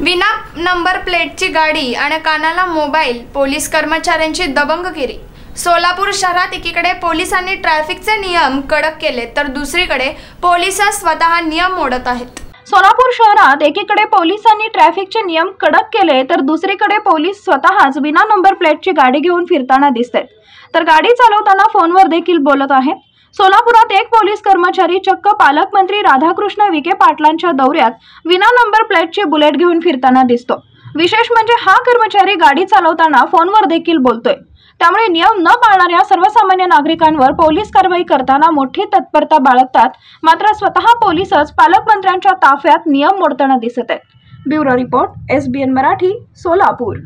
विना नंबर प्लेटची गाडी आणि कानाला मोबाईल पोलीस कर्मचाऱ्यांची दबंगगिरी. सोलापूर शहरात एकीकडे पोलिसांनी ट्रॅफिकचे नियम कडक केले तर दुसरीकडे पोलीस स्वतः नियम मोडत आहेत. सोलापूर शहरात एकीकडे पोलिसांनी ट्रॅफिकचे नियम कडक केले तर दुसरीकडे पोलीस स्वतःच विना नंबर प्लेटची गाडी घेऊन फिरताना दिसतात. तर गाडी चालवताना फोनवर देखील बोलत आहेत. सोलापुरात एक पोलीस कर्मचारी चक्क पालकमंत्री राधाकृष्ण विखे पाटलांच्या दौऱ्यात विना नंबर प्लेटची बुलेट घेऊन फिरताना दिसतो. विशेष म्हणजे हा कर्मचारी गाडी चालवताना फोनवर देखील बोलतोय. त्यामुळे नियम न पाळणाऱ्या सर्वसामान्य नागरिकांवर पोलीस कारवाई करताना मोठी तत्परता बाळगतात मात्र स्वतः पोलीसच पालकमंत्र्यांच्या ताफ्यात नियम मोडताना दिसत आहेत. Bureau report S B N Marathi Solapur.